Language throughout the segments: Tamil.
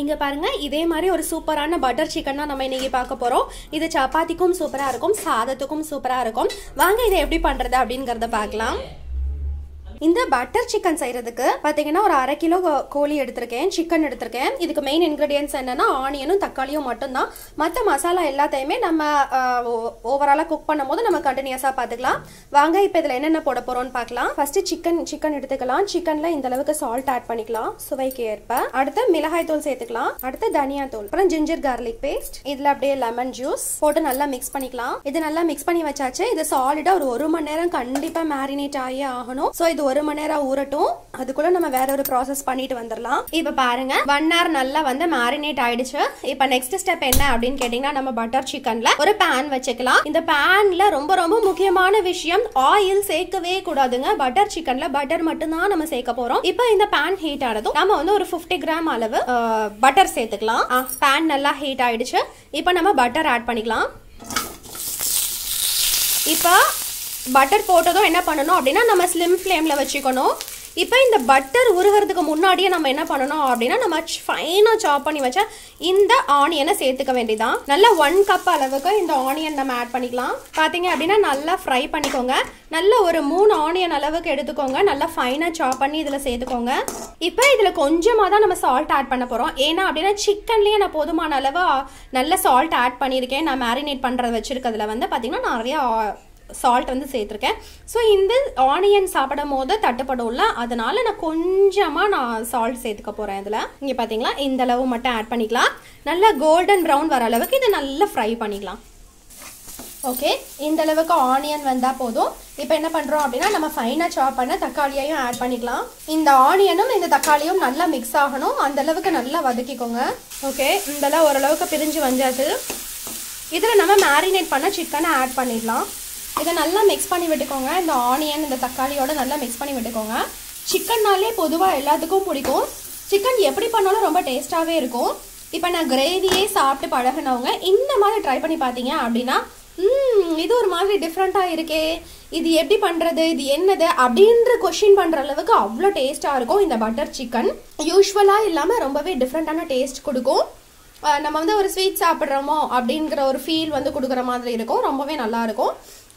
இங்கே பாருங்க இதே மாதிரி ஒரு சூப்பரான பட்டர் சிக்கன் தான் நம்ம இன்னைக்கு பார்க்க போறோம். இது சப்பாத்திக்கும் சூப்பராக இருக்கும் சாதத்துக்கும் சூப்பராக இருக்கும். வாங்க இதை எப்படி பண்றது அப்படிங்கிறத பார்க்கலாம். இந்த பட்டர் சிக்கன் செய்யறதுக்கு பார்த்தீங்கன்னா ஒரு அரை கிலோ கோ- கோழி எடுத்திருக்கேன் சிக்கன் எடுத்திருக்கேன். இதுக்கு மெயின் இன்க்ரீடியன்ஸ் என்னன்னா ஆனியனும் தக்காளியும் மட்டும்தான். மற்ற மசாலா எல்லாத்தையுமே நம்ம ஓவராலாக குக் பண்ணும்போது நம்ம கண்டினியூஸாக பார்த்துக்கலாம் வாங்க இப்போ இதில் என்னென்ன போட போறோம்னு பார்க்கலாம் ஃபர்ஸ்ட் சிக்கன் சிக்கன் எடுத்துக்கலாம். சிக்கன்ல இந்த அளவுக்கு சால்ட் ஆட் பண்ணிக்கலாம். சுவைக்கு ஏற்ப. அடுத்து மிளகாய் தூள் சேர்த்துக்கலாம். அடுத்து தனியா தூள். அப்புறம் ஜிஞ்சர் கார்லிக் பேஸ்ட் இதுல அப்படியே லெமன் ஜூஸ் போட்டு நல்லா மிக்ஸ் பண்ணிக்கலாம். இது நல்லா மிக்ஸ் பண்ணி வச்சாச்சு. இது சாலிடா ஒரு ஒரு மணி நேரம் கண்டிப்பா மேரினேட் ஆகி ஆகணும். ஸோ இது ஒரு மணி நேரம் ஊறட்டும். அதுக்குள்ள நம்ம வேற ஒரு ப்ராசஸ் பண்ணிட்டு வந்துடலாம் இப்ப பாருங்க ஒன் ஹவர் நல்லா வந்து மேரினேட் ஆயிடுச்சு. இப்ப நெக்ஸ்ட் ஸ்டெப் என்ன அப்படின்னு கேட்டீங்கன்னா நம்ம பட்டர் சிக்கன்ல ஒரு பேன் வச்சுக்கலாம். இந்த பேன்ல ரொம்ப ரொம்ப முக்கியமான விஷயம் ஆயில் சேர்க்கவே கூடாதுங்க. பட்டர் சிக்கன்ல பட்டர் மட்டும்தான் நம்ம சேர்க்க போறோம். இப்போ இந்த பேன் ஹீட் ஆனதும் நம்ம வந்து ஒரு 50 கிராம் அளவு பட்டர் சேர்த்துக்கலாம். பேன் நல்லா ஹீட் ஆயிடுச்சு. இப்போ நம்ம பட்டர் ஆட் பண்ணிக்கலாம். இப்போ பட்டர் போட்டதும் என்ன பண்ணணும் அப்படின்னா நம்ம ஸ்லிம் ஃப்ளேமில் வச்சுக்கணும். இப்போ இந்த பட்டர் உருகிறதுக்கு முன்னாடியே நம்ம என்ன பண்ணணும் அப்படின்னா நம்ம ஃபைனாக சாப் பண்ணி வச்ச இந்த ஆனியனை சேர்த்துக்க வேண்டியதான் நல்லா ஒன் கப் அளவுக்கு இந்த ஆனியன் நம்ம ஆட் பண்ணிக்கலாம். பார்த்தீங்க அப்படின்னா நல்லா ஃப்ரை பண்ணிக்கோங்க. நல்ல ஒரு மூணு ஆனியன் அளவுக்கு எடுத்துக்கோங்க. நல்லா ஃபைனாக சாப் பண்ணி இதில் சேர்த்துக்கோங்க. இப்போ இதில் கொஞ்சமாக தான் நம்ம சால்ட் ஆட் பண்ண போகிறோம் ஏன்னா அப்படின்னா சிக்கன்லேயே நான் போதுமான அளவு நல்ல சால்ட் ஆட் பண்ணியிருக்கேன். நான் மேரினேட் பண்ணுறது வச்சுருக்கிறதுல வந்து பார்த்தீங்கன்னா நிறையா சால்ட் வந்து சேர்த்துருக்கேன். ஸோ இந்த ஆனியன் சாப்பிடும் போது தட்டுப்படும்ல அதனால நான் கொஞ்சமாக நான் சால்ட் சேர்த்துக்க போகிறேன் இதில். இங்கே பார்த்தீங்களா இந்த அளவு மட்டும் ஆட் பண்ணிக்கலாம். நல்லா கோல்டன் ப்ரௌன் வர அளவுக்கு இதை நல்லா ஃப்ரை பண்ணிக்கலாம். ஓகே இந்த அளவுக்கு ஆனியன் வந்தால் போதும். இப்போ என்ன பண்ணுறோம் அப்படின்னா நம்ம ஃபைனாக சாப் பண்ண தக்காளியையும் ஆட் பண்ணிக்கலாம். இந்த ஆனியனும் இந்த தக்காளியும் நல்லா மிக்ஸ் ஆகணும். அந்த அளவுக்கு நல்லா வதக்கிக்கோங்க. ஓகே இதெல்லாம் ஓரளவுக்கு பிரிஞ்சு வந்தாச்சு இதில் நம்ம மேரினேட் பண்ண சிக்கனை ஆட் பண்ணிடலாம். இதை நல்லா மிக்ஸ் பண்ணி விட்டுக்கோங்க. இந்த ஆனியன் இந்த தக்காளியோட நல்லா மிக்ஸ் பண்ணி விட்டுக்கோங்க. சிக்கன்னாலே பொதுவாக எல்லாத்துக்கும் பிடிக்கும். சிக்கன் எப்படி பண்ணாலும் ரொம்ப டேஸ்ட்டாகவே இருக்கும். இப்போ நான் கிரேவியே சாப்பிட்டு பழகினவங்க இந்த மாதிரி ட்ரை பண்ணி பார்த்தீங்க அப்படின்னா இது ஒரு மாதிரி டிஃப்ரெண்ட்டாக இருக்கே. இது எப்படி பண்ணுறது இது என்னது? அப்படின்ற கொஷின் பண்ணுற அளவுக்கு அவ்வளோ டேஸ்ட்டாக இருக்கும் இந்த பட்டர் சிக்கன் யூஸ்வலாக இல்லாமல் ரொம்பவே டிஃப்ரெண்ட்டான டேஸ்ட் கொடுக்கும். நம்ம வந்து ஒரு ஸ்வீட் சாப்பிட்றோமோ அப்படிங்கிற ஒரு ஃபீல் வந்து கொடுக்குற மாதிரி இருக்கும். ரொம்பவே நல்லா இருக்கும்.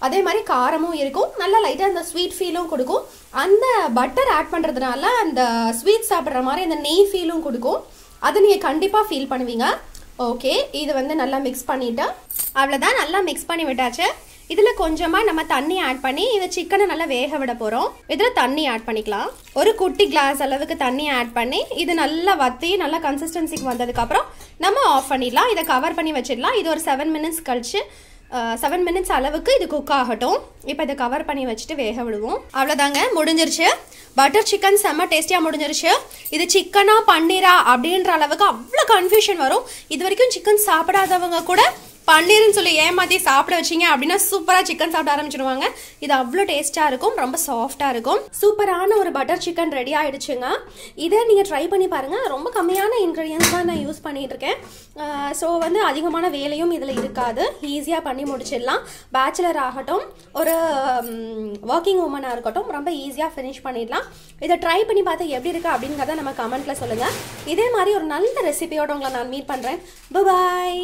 அதே மாதிரி காரமும் இருக்கும். நல்லா லைட்டாக அந்த ஸ்வீட் ஃபீலும் கொடுக்கும். அந்த பட்டர் ஆட் பண்ணுறதுனால அந்த ஸ்வீட் சாப்பிட்ற மாதிரி அந்த நெய் ஃபீலும் கொடுக்கும். அதை நீங்கள் கண்டிப்பாக ஃபீல் பண்ணுவீங்க. ஓகே இது வந்து நல்லா மிக்ஸ் பண்ணிவிட்டு அவ்வளோதான் நல்லா மிக்ஸ் பண்ணி விட்டாச்சு. இதில் கொஞ்சமாக நம்ம தண்ணி ஆட் பண்ணி இந்த சிக்கனை நல்லா வேக விட போகிறோம் இதில் தண்ணி ஆட் பண்ணிக்கலாம். ஒரு குட்டி கிளாஸ் அளவுக்கு தண்ணி ஆட் பண்ணி இது நல்லா வத்தி நல்லா கன்சிஸ்டன்சிக்கு வந்ததுக்கப்புறம் நம்ம ஆஃப் பண்ணிடலாம். இதை கவர் பண்ணி வச்சிடலாம். இது ஒரு செவன் மினிட்ஸ் கழிச்சு செவன் மினிட்ஸ் அளவுக்கு இது குக் ஆகட்டும். இப்போ இதை கவர் பண்ணி வச்சுட்டு வேக விடுவோம். அவ்வளோதாங்க முடிஞ்சிருச்சு. பட்டர் சிக்கன் செம்ம டேஸ்டியாக முடிஞ்சிருச்சு. இது சிக்கனா பன்னீரா அப்படின்ற அளவுக்கு அவ்வளோ கன்ஃபியூஷன் வரும். இது வரைக்கும் சிக்கன் சாப்பிடாதவங்க கூட பன்னீர்னு சொல்லி ஏமாத்தி சாப்பிட வச்சீங்க அப்படின்னா சூப்பராக சிக்கன் சாப்பிட ஆரம்பிச்சிடுவாங்க இது அவ்வளோ டேஸ்ட்டாக இருக்கும் ரொம்ப சாஃப்டாக இருக்கும். சூப்பரான ஒரு பட்டர் சிக்கன் ரெடி ஆகிடுச்சுங்க இதை நீங்கள் ட்ரை பண்ணி பாருங்கள் ரொம்ப கம்மியான இன்க்ரீடியன்ஸ் தான் நான் யூஸ் பண்ணிகிட்ருக்கேன் ஸோ வந்து அதிகமான வேலையும் இதில் இருக்காது. ஈஸியாக பண்ணி முடிச்சிடலாம். பேச்சுலர் ஆகட்டும் ஒரு ஒர்க்கிங் உமனாக இருக்கட்டும் ரொம்ப ஈஸியாக ஃபினிஷ் பண்ணிடலாம். இதை ட்ரை பண்ணி பார்த்து எப்படி இருக்குது அப்படிங்கிறத நம்ம கமெண்ட்டில் சொல்லுங்கள் இதே மாதிரி ஒரு நல்ல ரெசிபியோட உங்களை நான் மீட் பண்ணுறேன் பாய்